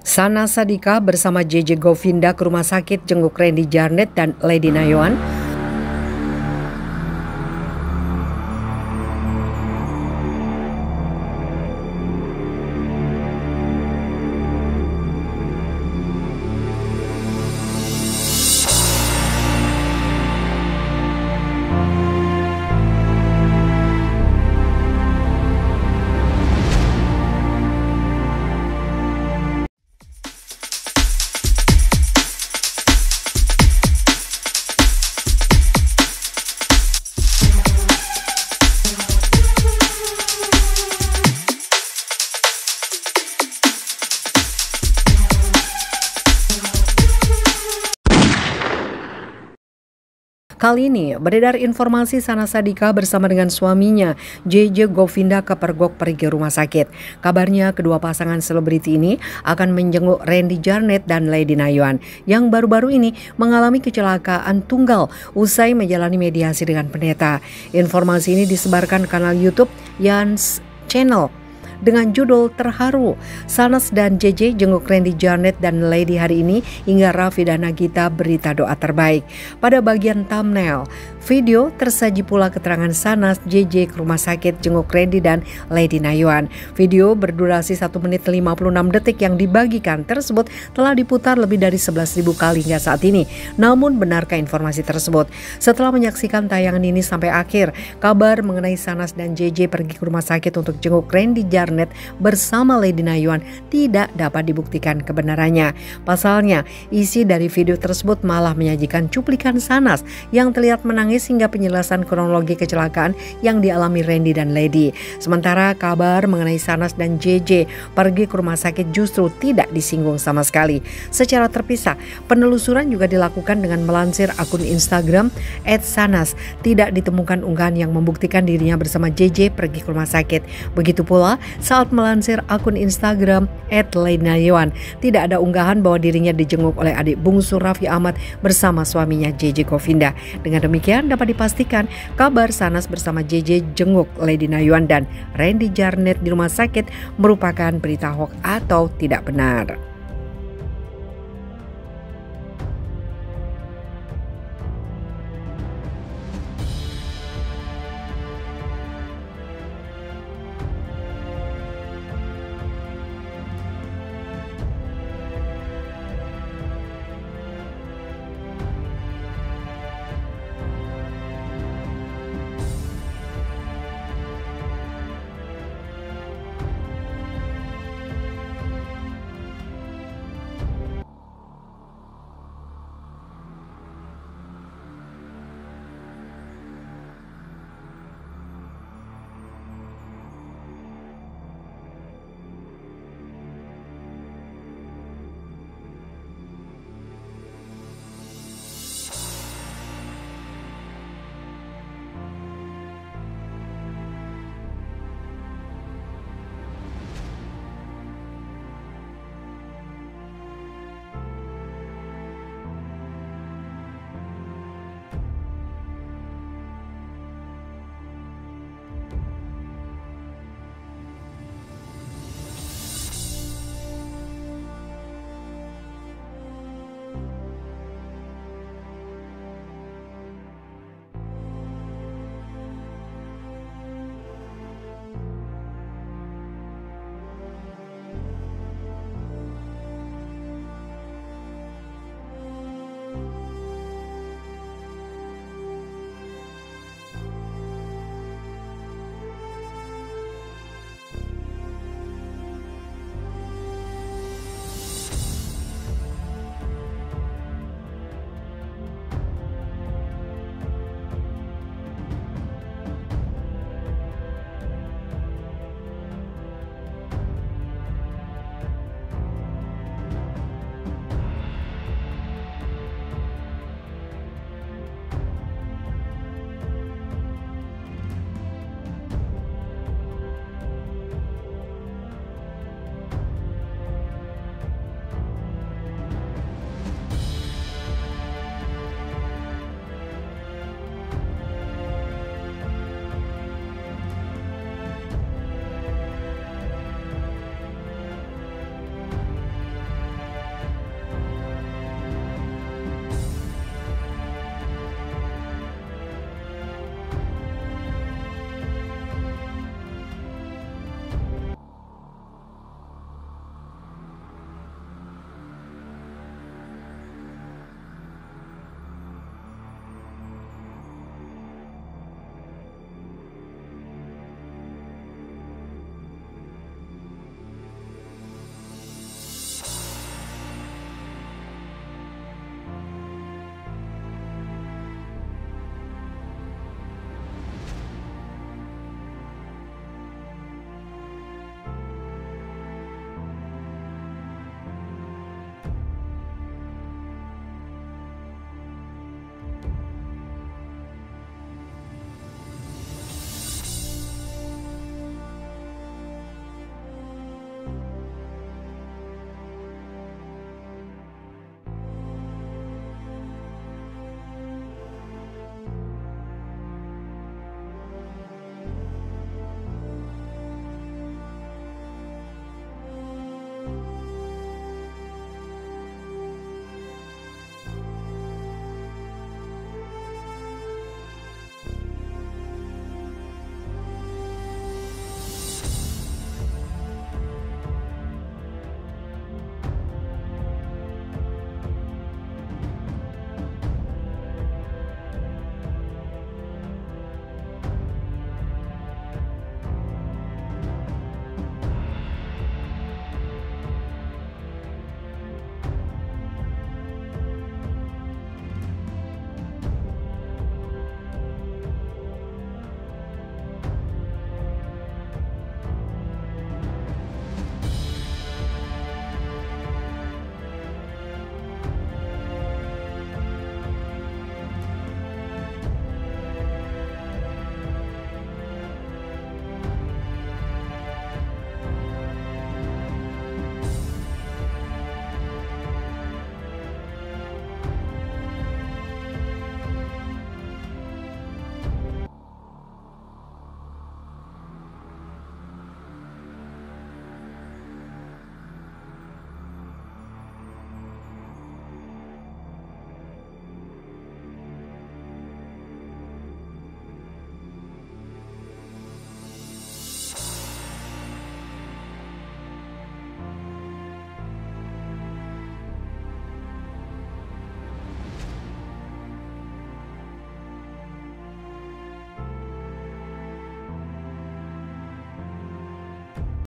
Sana Sadika bersama JJ Govinda ke rumah sakit jenguk Randy Jarnet dan Lady Nayawan Kali ini beredar informasi Sana Sadika bersama dengan suaminya JJ Govinda ke Pergok pergi rumah sakit. Kabarnya kedua pasangan selebriti ini akan menjenguk Randy Jarnet dan Lady Nayuan yang baru-baru ini mengalami kecelakaan tunggal usai menjalani mediasi dengan pendeta. Informasi ini disebarkan kanal YouTube Yans Channel dengan judul Terharu. Sanas dan JJ jenguk Randy Janet dan Lady hari ini hingga Raffi dan Nagita berita doa terbaik. Pada bagian thumbnail, video tersaji pula keterangan Sanas JJ ke rumah sakit jenguk Randy dan Lady Nayuan. Video berdurasi 1 menit 56 detik yang dibagikan tersebut telah diputar lebih dari 11.000 kali hingga saat ini. Namun benarkah informasi tersebut? Setelah menyaksikan tayangan ini sampai akhir, kabar mengenai Sanas dan JJ pergi ke rumah sakit untuk jenguk Randy Jarnet internet bersama Lady Nayuan tidak dapat dibuktikan kebenarannya. Pasalnya, isi dari video tersebut malah menyajikan cuplikan Sanas yang terlihat menangis hingga penjelasan kronologi kecelakaan yang dialami Randy dan Lady. Sementara kabar mengenai Sanas dan JJ pergi ke rumah sakit justru tidak disinggung sama sekali. Secara terpisah, penelusuran juga dilakukan dengan melansir akun Instagram @sanas. Tidak ditemukan unggahan yang membuktikan dirinya bersama JJ pergi ke rumah sakit. Begitu pula saat melansir akun Instagram @lainayawan. Tidak ada unggahan bahwa dirinya dijenguk oleh adik bungsu Raffi Ahmad bersama suaminya JJ Govinda. Dengan demikian dapat dipastikan kabar Sanas bersama JJ jenguk Lady Nayuan dan Randy Jarnet di rumah sakit merupakan berita hoax atau tidak benar.